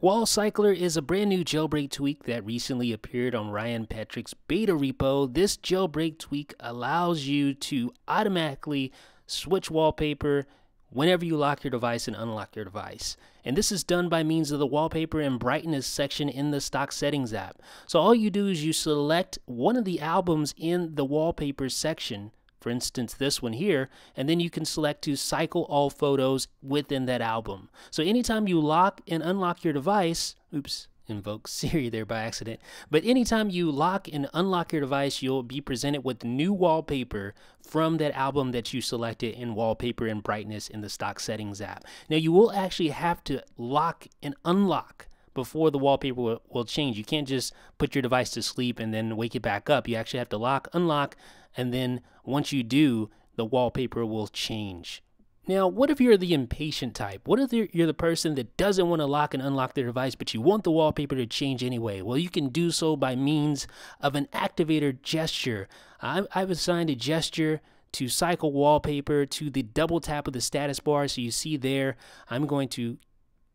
Wall Cycler is a brand new jailbreak tweak that recently appeared on Ryan Petrich's beta repo. This jailbreak tweak allows you to automatically switch wallpaper whenever you lock your device and unlock your device. And this is done by means of the wallpaper and brightness section in the stock settings app. So all you do is you select one of the albums in the wallpaper section for instance this one here, and then you can select to cycle all photos within that album. So anytime you lock and unlock your device, oops, invoke Siri there by accident. But anytime you lock and unlock your device, you'll be presented with new wallpaper from that album that you selected in wallpaper and brightness in the stock settings app. Now you will actually have to lock and unlock before the wallpaper will, will, change. You can't just put your device to sleep and then wake it back up. You actually have to lock, unlock, and then once you do, the wallpaper will change. Now, what if you're the impatient type? What if you're the person that doesn't want to lock and unlock their device, but you want the wallpaper to change anyway? Well, you can do so by means of an activator gesture. I've assigned a gesture to cycle wallpaper to the double tap of the status bar. So you see there, I'm going to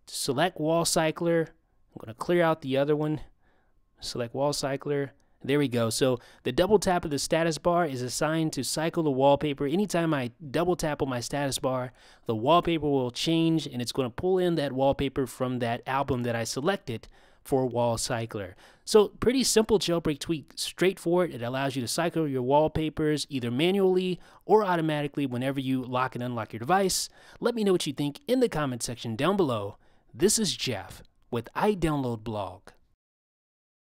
select wall cycler, I'm going to clear out the other one, select wall cycler. There we go. So the double tap of the status bar is assigned to cycle the wallpaper. Anytime I double tap on my status bar, the wallpaper will change and it's going to pull in that wallpaper from that album that I selected for Wall Cycler. So pretty simple jailbreak tweak, straightforward. It allows you to cycle your wallpapers either manually or automatically whenever you lock and unlock your device. Let me know what you think in the comment section down below. This is Jeff with iDownload Blog.